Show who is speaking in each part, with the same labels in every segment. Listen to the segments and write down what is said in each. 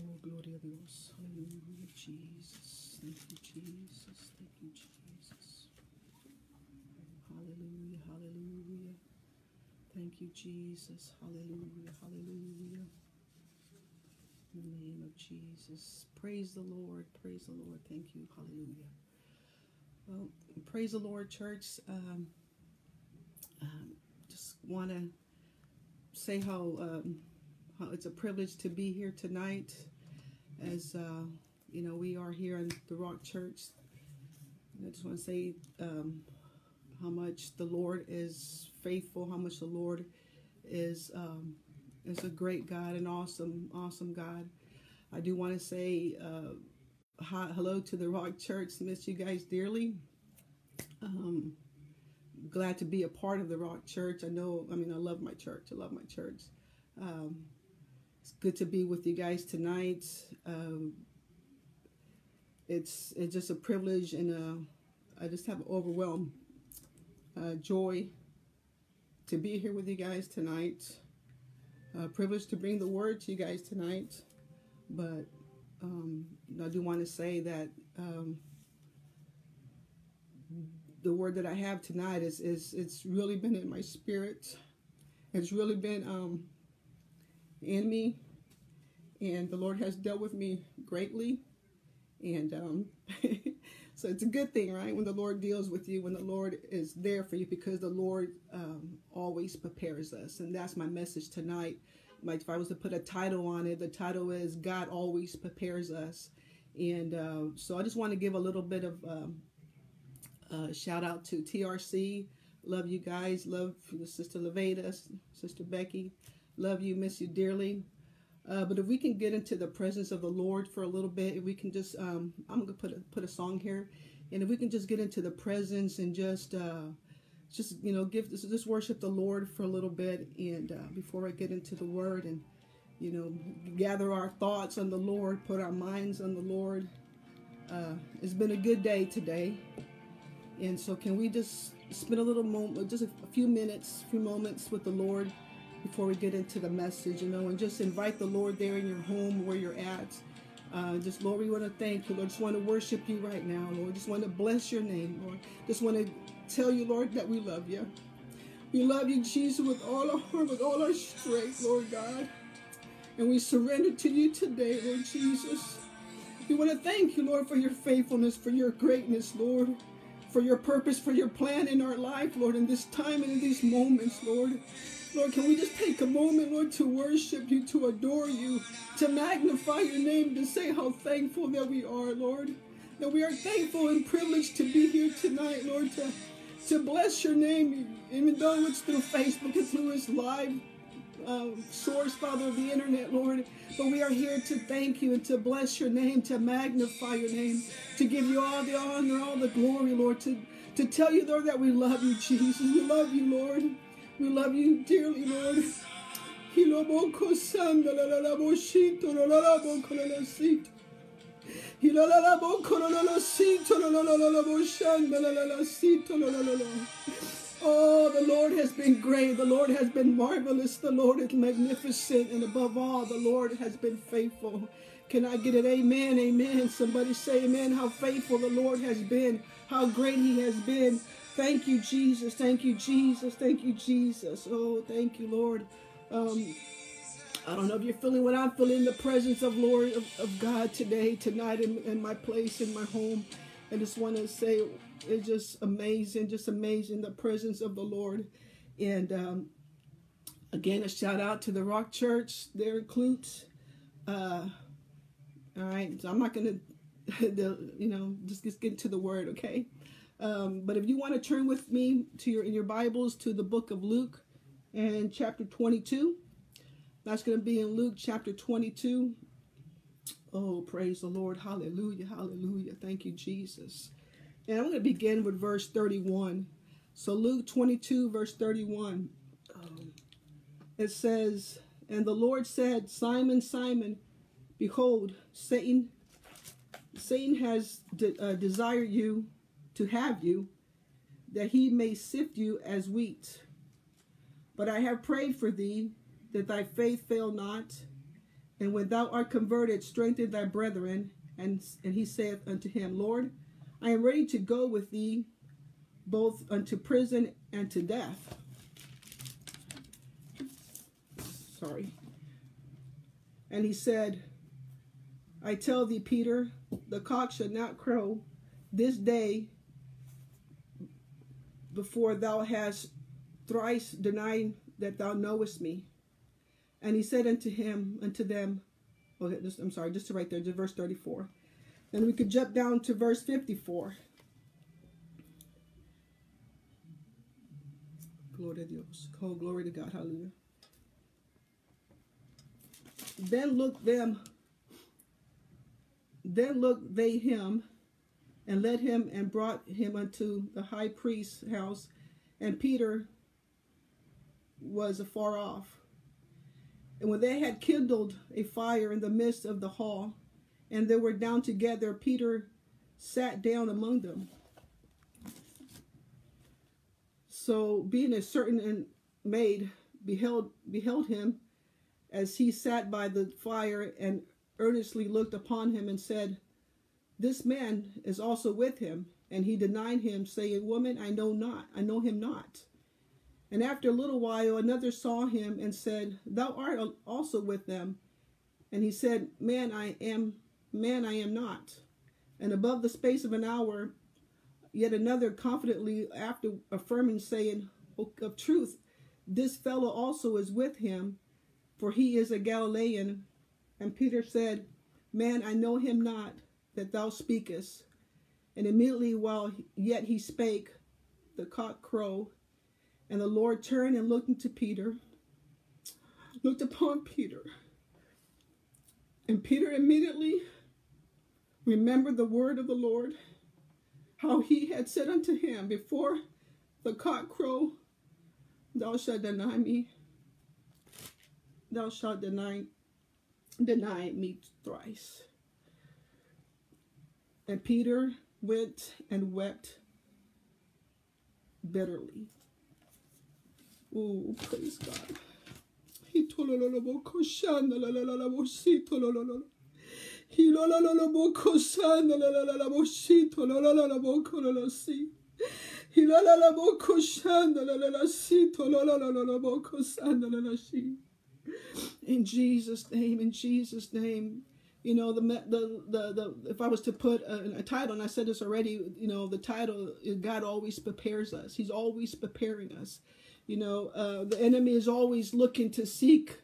Speaker 1: Oh, gloria a Dios. Hallelujah, Jesus. Thank you, Jesus. Thank you, Jesus. Hallelujah, hallelujah. Thank you, Jesus. Hallelujah, hallelujah. In the name of Jesus. Praise the Lord. Praise the Lord. Thank you. Hallelujah. Well, praise the Lord, church. Um, um, just want to say how, um, how it's a privilege to be here tonight. As uh, you know, we are here in the Rock Church. I just want to say um, how much the Lord is faithful, how much the Lord is um, is a great God, an awesome, awesome God. I do want to say uh, hi, hello to the Rock Church. Miss you guys dearly. Um, glad to be a part of the Rock Church. I know, I mean, I love my church. I love my church. Um, it's good to be with you guys tonight. Um, it's it's just a privilege and uh, I just have overwhelmed uh, joy to be here with you guys tonight. Uh, privilege to bring the word to you guys tonight. But um, I do want to say that um, the word that I have tonight is, is it's really been in my spirit. It's really been um, in me. And the Lord has dealt with me greatly. And um, so it's a good thing, right? When the Lord deals with you, when the Lord is there for you, because the Lord um, always prepares us. And that's my message tonight. Like if I was to put a title on it, the title is God Always Prepares Us. And uh, so I just want to give a little bit of um, uh, shout out to TRC. Love you guys. Love Sister Levada, Sister Becky. Love you. Miss you dearly. Uh, but if we can get into the presence of the Lord for a little bit, if we can just, um, I'm gonna put a, put a song here, and if we can just get into the presence and just, uh, just you know, give just, worship the Lord for a little bit, and uh, before I get into the Word, and you know, gather our thoughts on the Lord, put our minds on the Lord. Uh, it's been a good day today, and so can we just spend a little moment, just a, a few minutes, few moments with the Lord before we get into the message, you know, and just invite the Lord there in your home where you're at. Uh, just, Lord, we want to thank you, Lord. Just want to worship you right now, Lord. Just want to bless your name, Lord. Just want to tell you, Lord, that we love you. We love you, Jesus, with all our heart, with all our strength, Lord God. And we surrender to you today, Lord Jesus. We want to thank you, Lord, for your faithfulness, for your greatness, Lord, for your purpose, for your plan in our life, Lord, in this time and in these moments, Lord. Lord, can we just take a moment, Lord, to worship you, to adore you, to magnify your name, to say how thankful that we are, Lord. That we are thankful and privileged to be here tonight, Lord, to, to bless your name, even though it's through Facebook and through this live uh, source, Father, of the internet, Lord. But we are here to thank you and to bless your name, to magnify your name, to give you all the honor, all the glory, Lord, to, to tell you, Lord, that we love you, Jesus. We love you, Lord. We love you dearly, Lord. Oh, Lord has been great. The Lord has been marvelous. The Lord is magnificent. And above all, the Lord has been faithful. Can I get it? amen? Amen. Somebody say amen. How faithful the Lord has been. How great he has been. Thank you, Jesus. Thank you, Jesus. Thank you, Jesus. Oh, thank you, Lord. Um, I don't know if you're feeling what I'm feeling, the presence of Lord of, of God today, tonight in, in my place, in my home. I just want to say it's just amazing, just amazing, the presence of the Lord. And um, again, a shout out to the Rock Church there in. Uh, all right, so I'm not going to, you know, just, just get to the word, okay? Um, but if you want to turn with me to your in your Bibles to the book of Luke and chapter 22, that's going to be in Luke chapter 22. Oh, praise the Lord. Hallelujah. Hallelujah. Thank you, Jesus. And I'm going to begin with verse 31. So Luke 22, verse 31. Um, it says, And the Lord said, Simon, Simon, behold, Satan, Satan has de uh, desired you to have you, that he may sift you as wheat. But I have prayed for thee, that thy faith fail not, And when thou art converted, strengthen thy brethren. And, and he saith unto him, Lord, I am ready to go with thee both unto prison and to death. Sorry. And he said, I tell thee, Peter, the cock shall not crow this day before thou hast thrice denied that thou knowest me. And he said unto him, unto them, okay, just, I'm sorry, just to right there, to verse 34. Then we could jump down to verse 54. Glory to Dios. Oh, glory to God. Hallelujah. Then look them, then look they him, and led him and brought him unto the high priest's house, and Peter was afar off. And when they had kindled a fire in the midst of the hall, and they were down together, Peter sat down among them. So being a certain maid beheld beheld him as he sat by the fire and earnestly looked upon him and said, This man is also with him. And he denied him, saying, Woman, I know not, I know him not. And after a little while, another saw him and said, Thou art also with them. And he said, Man, I am, man, I am not. And above the space of an hour, yet another confidently after affirming, saying, Of truth, this fellow also is with him, for he is a Galilean. And Peter said, Man, I know him not, that thou speakest. And immediately while yet he spake, the cock crowed. And the Lord turned and looked into Peter, looked upon Peter. And Peter immediately remembered the word of the Lord, how he had said unto him, Before the cock crow, thou shalt deny me. Thou shalt deny, deny me thrice. And Peter went and wept bitterly. Oh, praise God. In Jesus' name, in Jesus' name. You know, the, the, the, the if I was to put a, a title, and I said this already, you know, the title God always prepares us. He's always preparing us. You know, uh, the enemy is always looking to seek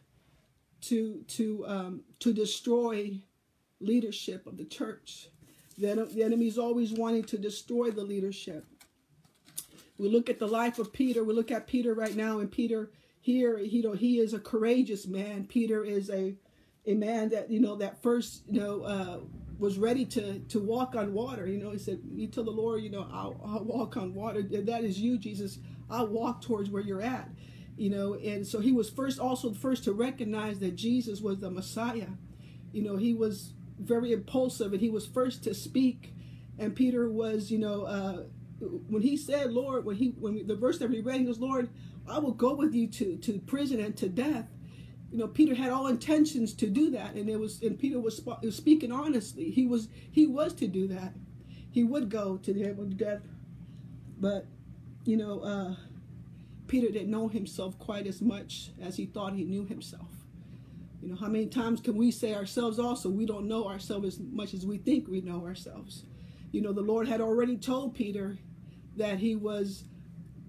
Speaker 1: to to um, to destroy leadership of the church. The, the enemy is always wanting to destroy the leadership. We look at the life of Peter. We look at Peter right now, and Peter here, you know, he is a courageous man. Peter is a a man that you know that first you know uh, was ready to to walk on water. You know, he said, "You told the Lord, you know, I'll, I'll walk on water. That is you, Jesus. I'll walk towards where you're at. You know, and so he was first also the first to recognize that Jesus was the Messiah. You know, he was very impulsive and he was first to speak. And Peter was, you know, uh, when he said, Lord, when he when the verse that we read, he goes, Lord, I will go with you to to prison and to death. You know, Peter had all intentions to do that, and it was and Peter was, was speaking honestly. He was he was to do that. He would go to the death, but you know, uh, Peter didn't know himself quite as much as he thought he knew himself. You know, how many times can we say ourselves also, we don't know ourselves as much as we think we know ourselves? You know, the Lord had already told Peter that he was,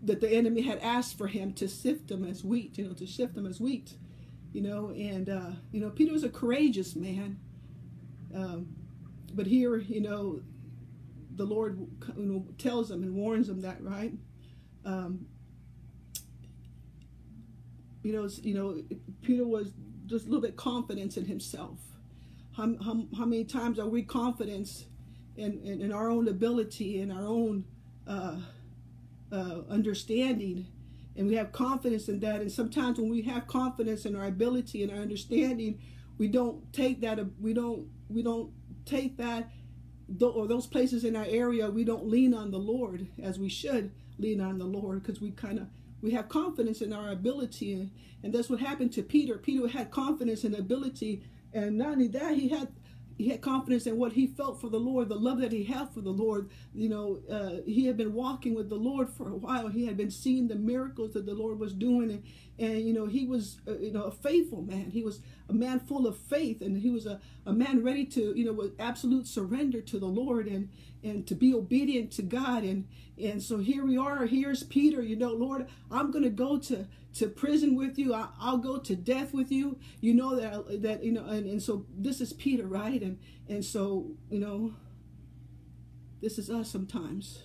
Speaker 1: that the enemy had asked for him to sift him as wheat, you know, to sift him as wheat. You know, and, uh, you know, Peter was a courageous man. Um, but here, you know, the Lord you know, tells him and warns him that, right? um, you know, you know, Peter was just a little bit confidence in himself. How, how, how many times are we confident in, in, in our own ability and our own uh, uh, understanding and we have confidence in that and sometimes when we have confidence in our ability and our understanding we don't take that we don't we don't take that or those places in our area we don't lean on the lord as we should lean on the Lord because we kind of we have confidence in our ability and, that's what happened to Peter. Peter had confidence and ability and not only that, he had he had confidence in what he felt for the Lord, the love that he had for the Lord. You know, uh, he had been walking with the Lord for a while. He had been seeing the miracles that the Lord was doing, and, and you know, he was, uh, you know, a faithful man. He was a man full of faith, and he was a, a man ready to, you know, with absolute surrender to the Lord and and to be obedient to God. And and so here we are. Here's Peter. You know, Lord, I'm to go to to prison with you. I, will go to death with you. You know that that you know, and, and so this is Peter, right? And and so you know, this is us sometimes,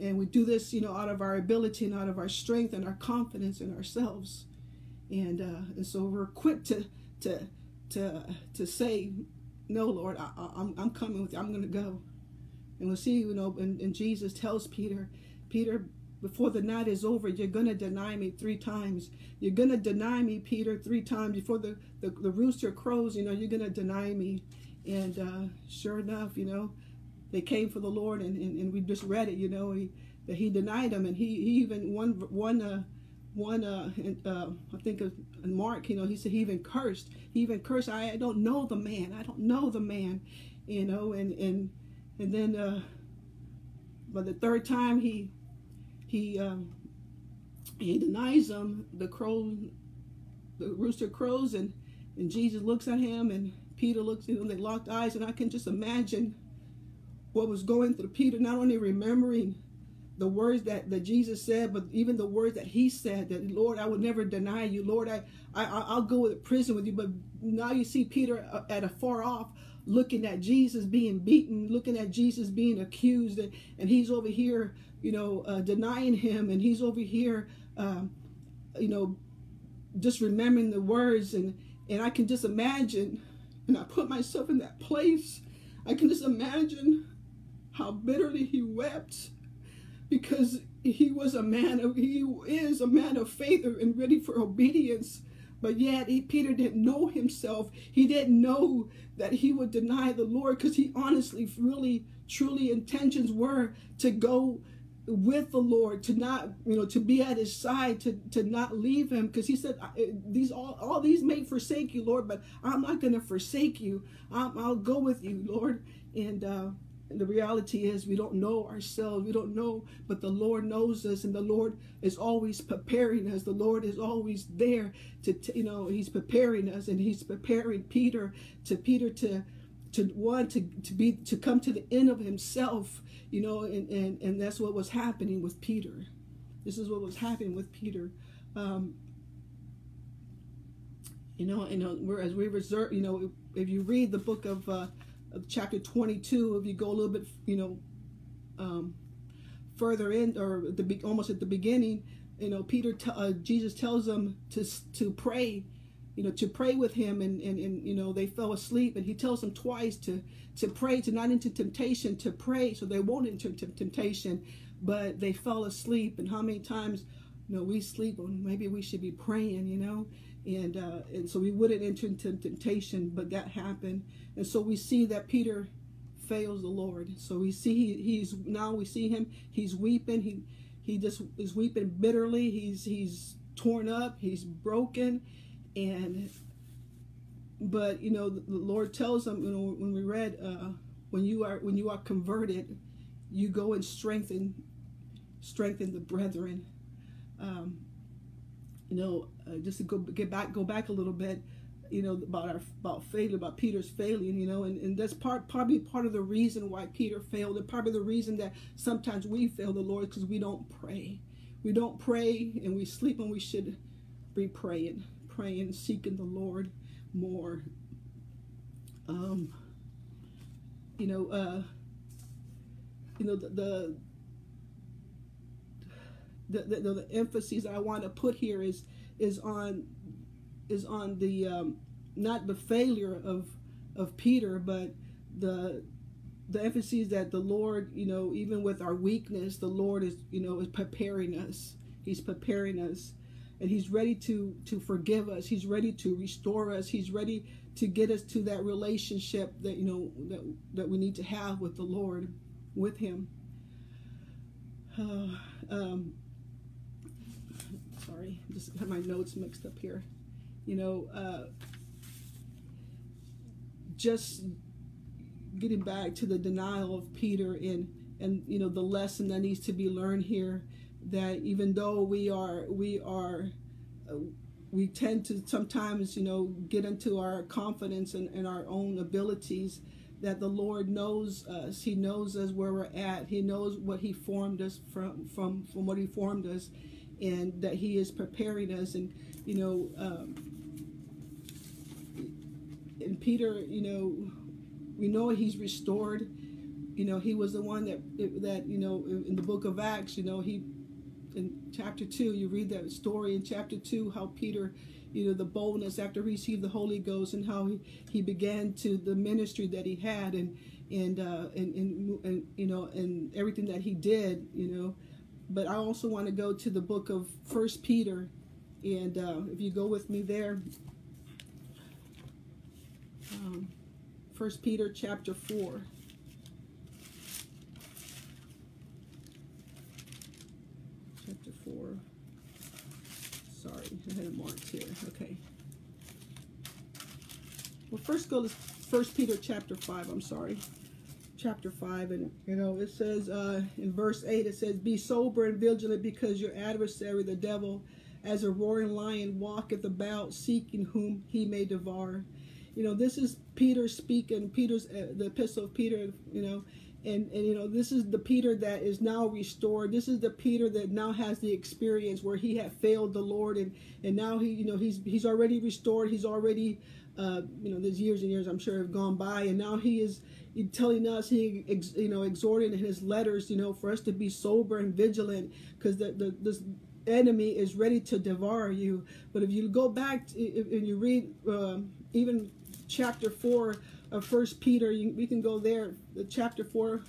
Speaker 1: and we do this, you know, out of our ability and out of our strength and our confidence in ourselves, and uh, and so we're quick to to to to say, no, Lord, I, I, I'm I'm coming with you. I'm going to go, and we'll see, you know, and, and Jesus tells Peter, Peter, before the night is over, you're going to deny me three times. You're going to deny me, Peter, three times. Before the, the, the rooster crows, you know, you're going to deny me. And uh, sure enough, you know, they came for the Lord, and, and, and we just read it, you know, he, that he denied them. And he, he even, one, one, uh, one uh, uh, I think of Mark, you know, he said he even cursed. He even cursed, I, I don't know the man. I don't know the man, you know, and, and, and then, uh, by the third time he he um, he denies them. The crow, the rooster crows, and and Jesus looks at him, and Peter looks at him. They locked eyes, and I can just imagine what was going through Peter. Not only remembering the words that, that Jesus said, but even the words that he said that Lord, I would never deny you. Lord, I, I I'll go to prison with you. But now you see Peter uh, at a far off looking at Jesus being beaten, looking at Jesus being accused, and, and he's over here you know, uh, denying him, and he's over here, uh, you know, just remembering the words, and and I can just imagine, and I put myself in that place. I can just imagine how bitterly he wept because he was a man of he is a man of faith and ready for obedience but yet he, peter didn't know himself he didn't know that he would deny the lord because he honestly really truly intentions were to go with the Lord, to not, you know, to be at his side, to, to not leave him. Because he said, these all, all these may forsake you, Lord, but I'm not going to forsake you. i will go with you, Lord. And, uh, and the reality is we don't know ourselves. We don't know, but the Lord knows us and the Lord is always preparing us. The Lord is always there to, you know, he's preparing us and he's preparing Peter to Peter to, to one, to, to be, to come to the end of himself you know, and, and, and that's what was happening with Peter. This is what was happening with Peter. Um, you know, you know, whereas we reserve, you know, if you read the book of, uh, chapter 22, if you go a little bit, you know, um, further in, or the almost at the beginning, you know, Peter, uh, Jesus tells them to to pray you know, to pray with him and, and, and, you know, they fell asleep and he tells them twice to, to pray, to not into temptation, to pray so they won't enter temptation, but they fell asleep. And how many times, you know, we sleep and maybe we should be praying, you know, and, uh, and so we wouldn't enter into temptation, but that happened. And so we see that Peter fails the Lord. So we see he, he's, now we see him, he's weeping. He, he just is weeping bitterly. He's, he's torn up. He's broken and but you know the lord tells them you know when we read uh when you are when you are converted you go and strengthen strengthen the brethren um you know uh, just to go get back go back a little bit you know about our about failure about peter's failing you know and, and that's part probably part of the reason why peter failed and probably the reason that sometimes we fail the lord because we don't pray we don't pray and we sleep when we should be praying praying, seeking the Lord more. Um, you know, uh, you know the the the, the, the emphasis I want to put here is is on is on the um, not the failure of of Peter, but the the emphasis that the Lord, you know, even with our weakness, the Lord is, you know, is preparing us. He's preparing us. And he's ready to to forgive us. He's ready to restore us. He's ready to get us to that relationship that you know that that we need to have with the lord with him. Uh, um, sorry just have my notes mixed up here. You know uh, just getting back to the denial of Peter and and you know the lesson that needs to be learned here that even though we are we are uh, we tend to sometimes you know get into our confidence and, and our own abilities that the lord knows us. He knows us where we're at. He knows what he formed us from from from what he formed us and that he is preparing us. And you know um, and peter you know we know he's restored. You know he was the one that that you know in the book of acts you know he in chapter 2 you read that story in chapter 2 how peter you know the boldness after he received the holy ghost and how he, he began to the ministry that he had and and, uh, and and and you know and everything that he did you know but i also want to go to the book of first peter and uh, if you go with me there um, first peter chapter 4 chapter 4. Sorry, I had it marked here. Okay. Well, first go to First Peter chapter 5. I'm sorry. Chapter 5. And, you know, it says uh, in verse 8, it says, Be sober and vigilant because your adversary, the devil, as a roaring lion, walketh about, seeking whom he may devour. You know, this is Peter speaking, Peter's, uh, the epistle of Peter, you know, and and you know this is the peter that is now restored this is the peter that now has the experience where he had failed the lord and and now he you know he's he's already restored he's already uh, you know there's years and years i'm sure have gone by and now he is telling us he ex, you know exhorting in his letters you know for us to be sober and vigilant because the, the this enemy is ready to devour you but if you go back to, if, and you read um, even chapter 4 of First Peter. You, we can go there, the chapter four,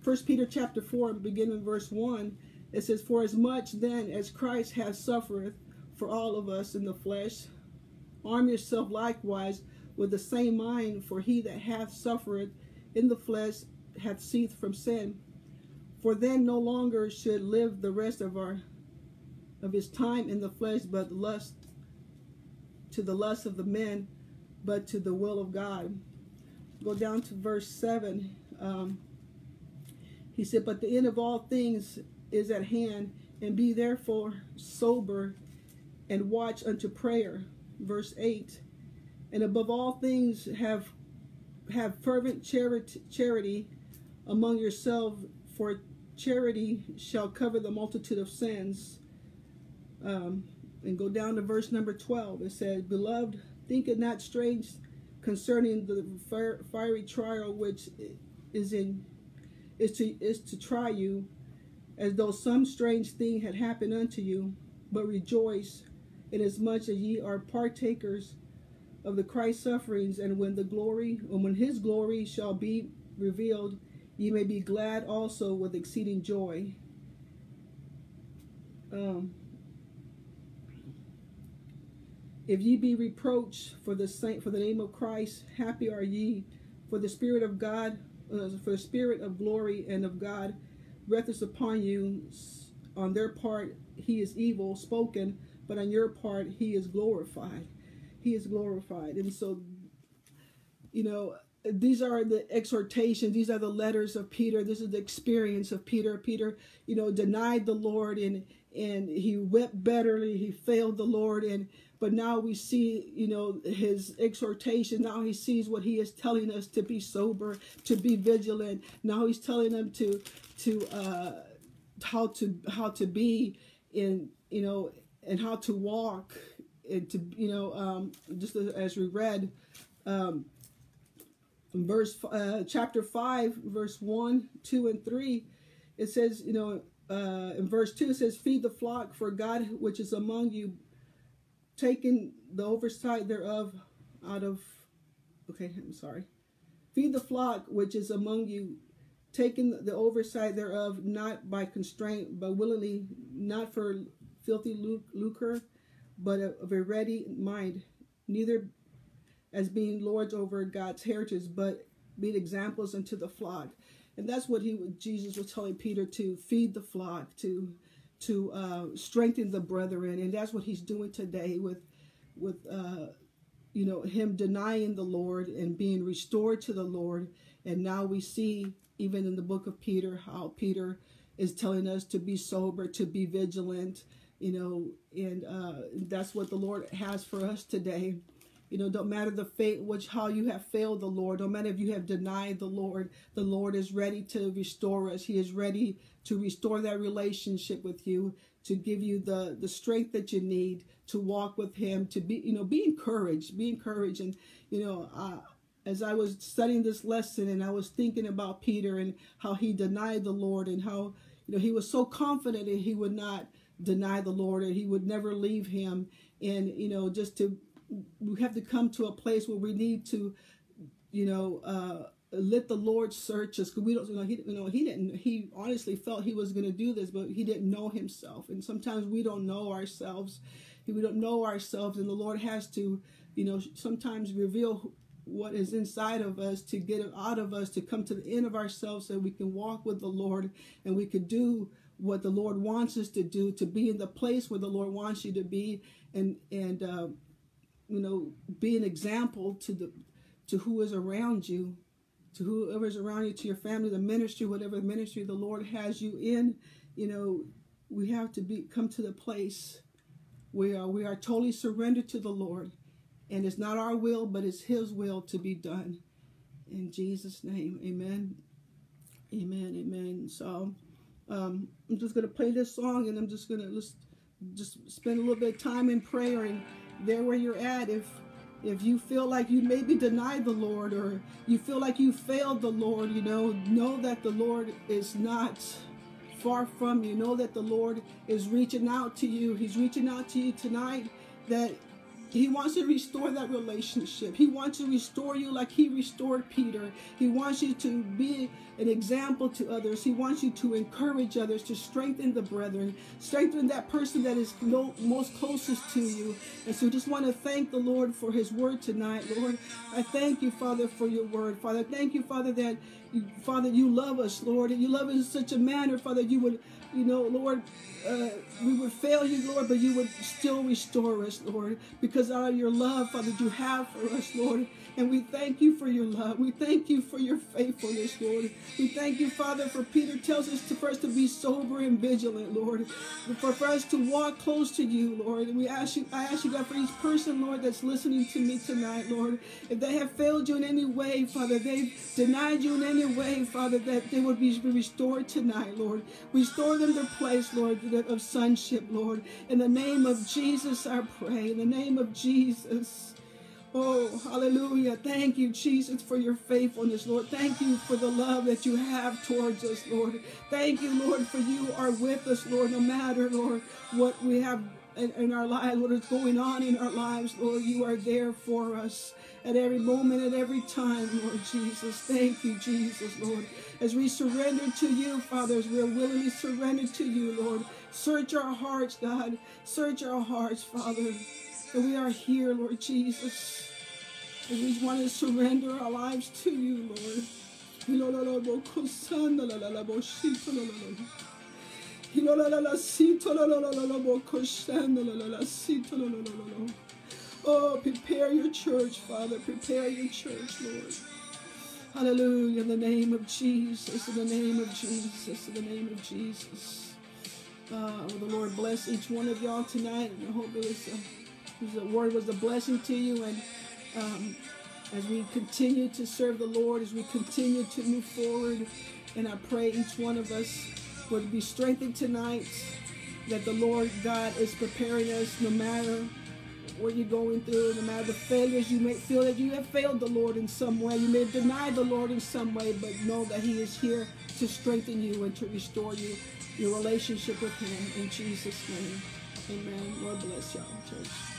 Speaker 1: First Peter chapter four, beginning verse one. It says, "For as much then as Christ has suffered for all of us in the flesh, arm yourself likewise with the same mind. For he that hath suffered in the flesh hath ceased from sin. For then no longer should live the rest of our of his time in the flesh, but lust to the lust of the men." but to the will of God. Go down to verse 7. Um, he said, But the end of all things is at hand, and be therefore sober and watch unto prayer. Verse 8. And above all things have have fervent charity, charity among yourselves, for charity shall cover the multitude of sins. Um, and go down to verse number 12. It says, Beloved, Think it not strange concerning the fiery trial which is in is to is to try you, as though some strange thing had happened unto you. But rejoice, inasmuch as ye are partakers of the Christ's sufferings, and when the glory, and when His glory shall be revealed, ye may be glad also with exceeding joy. Um, if ye be reproached for the saint for the name of Christ, happy are ye, for the Spirit of God, uh, for the Spirit of glory and of God rests upon you. On their part, he is evil spoken, but on your part, he is glorified. He is glorified, and so, you know, these are the exhortations. These are the letters of peter. This is the experience of peter. Peter you know denied the lord and and he wept bitterly. He failed the lord. And but now we see you know his exhortation. Now he sees what he is telling us to be sober to be vigilant. Now he's telling them to to uh how to how to be in you know and how to walk and to you know um just as we read um verse uh chapter 5 verse 1 2 and 3 it says you know uh in verse 2 it says feed the flock for god which is among you taking the oversight thereof out of, okay, I'm sorry. Feed the flock which is among you, taking the oversight thereof, not by constraint, but willingly, not for filthy lucre, but of a ready mind, neither as being lords over God's heritage, but being examples unto the flock. And that's what he Jesus was telling Peter to feed the flock, to to uh, strengthen the brethren, and that's what he's doing today with with uh, you know, him denying the Lord and being restored to the Lord. And now we see, even in the book of Peter, how Peter is telling us to be sober, to be vigilant, you know, and uh, that's what the Lord has for us today. You know, don't matter the fate, which how you have failed the Lord, don't matter if you have denied the Lord, the Lord is ready to restore us. He is ready to restore that relationship with you, to give you the the strength that you need to walk with Him, to be, you know, be encouraged, be encouraged, and you know, uh, as I was studying this lesson and I was thinking about Peter and how he denied the Lord and how you know he was so confident that he would not deny the Lord and he would never leave him. And you know just to we have to come to a place where we need to you know uh let the Lord search us. Because we don't you know he you know he didn't he honestly felt he was going to do this but he didn't know himself. And sometimes we don't know ourselves. We don't know ourselves and the Lord has to you know sometimes reveal what is inside of us to get it out of us to come to the end of ourselves so we can walk with the Lord and we could do what the Lord wants us to do to be in the place where the Lord wants you to be and and uh, you know be an example to the to who is around you to whoever is around you to your family the ministry whatever ministry the Lord has you in you know we have to be come to the place where we are totally surrendered to the Lord and it's not our will, but it's His will to be done. In Jesus' name, amen. Amen, amen. So um, I'm just going to play this song and I'm just going to just, just spend a little bit of time in prayer. And there where you're at, if if you feel like you maybe denied the Lord or you feel like you failed the Lord, you know, know that the Lord is not far from you. Know that the Lord is reaching out to you. He's reaching out to you tonight that he wants to restore that relationship. He wants to restore you like he restored Peter. He wants you to be an example to others. He wants you to encourage others, to strengthen the brethren, strengthen that person that is most closest to you. And so just want to thank the Lord for his word tonight, Lord. I thank you, Father, for your word. Father, thank you, Father, that, Father, you love us, Lord. And you love us in such a manner, Father, you would you know, Lord, uh, we would fail you, Lord, but you would still restore us, Lord, because out of your love, Father, you have for us, Lord. And we thank you for your love. We thank you for your faithfulness, Lord. We thank you, Father, for Peter tells us to first to be sober and vigilant, Lord. For, for us to walk close to you, Lord. And we ask you, I ask you, God, for each person, Lord, that's listening to me tonight, Lord. If they have failed you in any way, Father, they've denied you in any way, Father, that they would be restored tonight, Lord. Restore them their place, Lord, of sonship, Lord. In the name of Jesus, I pray. In the name of Jesus. Oh, hallelujah. Thank you, Jesus, for your faithfulness, Lord. Thank you for the love that you have towards us, Lord. Thank you, Lord, for you are with us, Lord, no matter, Lord, what we have in, in our lives, what is going on in our lives, Lord. You are there for us at every moment, at every time, Lord Jesus. Thank you, Jesus, Lord. As we surrender to you, Father, as we are willingly surrendered to you, Lord. Search our hearts, God. Search our hearts, Father. We are here, Lord Jesus. And we want to surrender our lives to you, Lord. Oh, prepare your church, Father. Prepare your church, Lord. Hallelujah. In the name of Jesus. In the name of Jesus. In the name of Jesus. Uh, the Lord bless each one of y'all tonight. And I hope it was, uh, the word was a blessing to you. And um, as we continue to serve the Lord, as we continue to move forward. And I pray each one of us would be strengthened tonight, that the Lord God is preparing us no matter what you're going through, no matter the failures you may feel that you have failed the Lord in some way. You may have denied the Lord in some way, but know that He is here to strengthen you and to restore you, your relationship with Him. In Jesus' name, amen. Lord bless y'all, church.